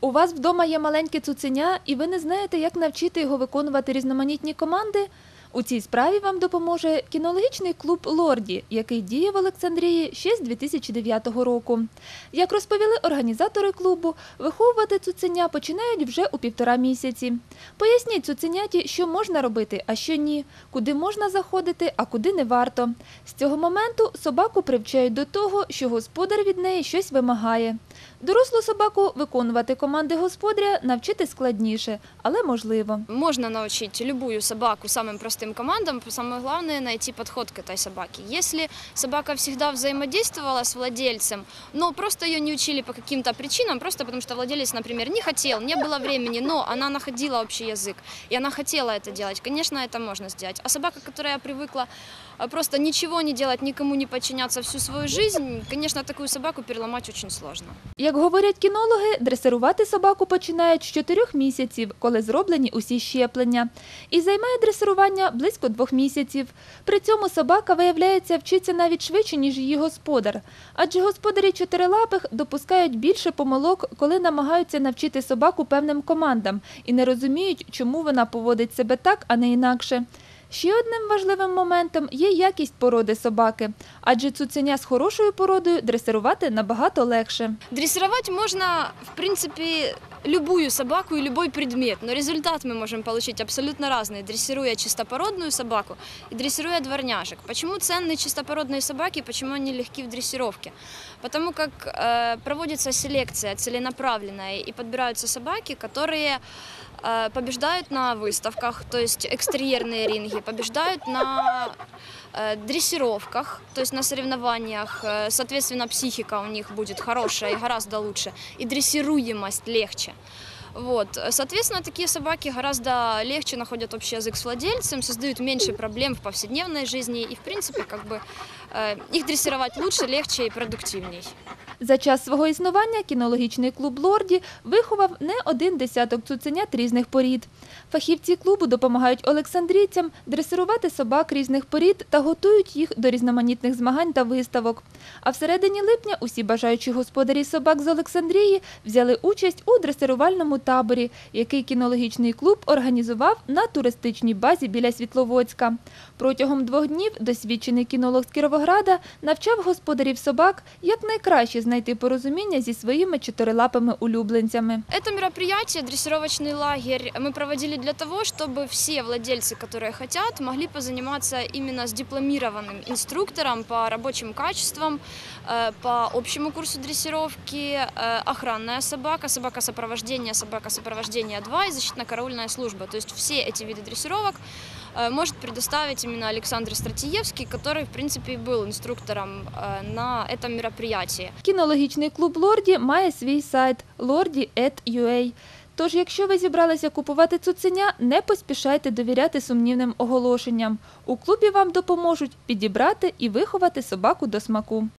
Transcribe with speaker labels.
Speaker 1: У вас вдома є маленьке цуценя, і ви не знаєте, як навчити його виконувати різноманітні команди? У цій справі вам допоможе кінологічний клуб Лорді, який діє в Олександрії ще з 2009 року. Як розповіли організатори клубу, виховувати цуценя починають вже у півтора місяці. Поясніть цуценяті, що можна робити, а що ні, куди можна заходити, а куди не варто. З цього моменту собаку привчають до того, що господар від неї щось вимагає. Дорослу собаку виконувати команди господаря навчити складніше, але можливо.
Speaker 2: Можно научить любую собаку самым простым командам. Самое главное найти подход к этой собаке. Если собака всегда взаимодействовала с владельцем, но просто ее не учили по каким-то причинам, просто потому что владелец, например, не хотел, не было времени, но она находила общий язык, и она хотела это делать, конечно, это можно сделать. А собака, которая привыкла а, просто ничего не делать, никому не подчиняться всю свою жизнь, конечно, такую собаку переломать очень сложно.
Speaker 1: Як говорять кінологи, дресирувати собаку починають з 4 місяців, коли зроблені усі щеплення. І займає дресирування близько двох місяців. При цьому собака, виявляється, вчиться навіть швидше, ніж її господар. Адже господарі чотирилапих допускають більше помилок, коли намагаються навчити собаку певним командам і не розуміють, чому вона поводить себе так, а не інакше. Ще одним важливим моментом є якість породи собаки, адже цуценя з хорошою породою дресирувати набагато легше.
Speaker 2: Дрессировать можно, в принципе, любую собаку и любой предмет, но результат мы можем получить абсолютно разный, дрессируя чистопородную собаку и дрессируя дворняжек. Почему ценны чистопородные собаки, почему они легки в дрессировке? Потому как э, проводится селекция целенаправленная и подбираются собаки, которые э, побеждают на выставках, то есть экстерьерные ринги, побеждают на э, дрессировках, то есть на соревнованиях, э, соответственно, психика у них будет хорошая и гораздо лучше, и дрессируемость легче. Вот. Соответственно, такие собаки гораздо легче находят общий язык с владельцем, создают меньше проблем в повседневной жизни и, в принципе, как бы э, их дрессировать лучше, легче и продуктивней.
Speaker 1: За час свого існування кінологічний клуб Лорді виховав не один десяток цуценят різних порід. Фахівці клубу допомагають олександрійцям дресирувати собак різних порід та готують їх до різноманітних змагань та виставок. А в середині липня усі бажаючі господарі собак з Олександрії взяли участь у дресирувальному таборі, який кінологічний клуб організував на туристичній базі біля Світловодська. Протягом двох днів досвідчений кінолог з Кіровограда навчав господарів собак, як найкраще знайти порозуміння зі своїми чотирилапими улюбленцями.
Speaker 2: Это мероприятие, дрессировочный лагерь, мы проводили для того, чтобы все владельцы, которые хотят, могли позаниматься именно с дипломированным инструктором по рабочим качествам, э, по общему курсу дрессировки, э, охранная собака, собака сопровождения, собака сопровождения 2 и защитно-караульная служба. То есть все эти виды дрессировок э, может предоставить именно Александр Стратиевский, который, в принципе, и был инструктором э, на этом мероприятии.
Speaker 1: Кінологічний клуб Лорді має свій сайт lordi.ua. Тож, якщо ви зібралися купувати цуценя, не поспішайте довіряти сумнівним оголошенням. У клубі вам допоможуть підібрати і виховати собаку до смаку.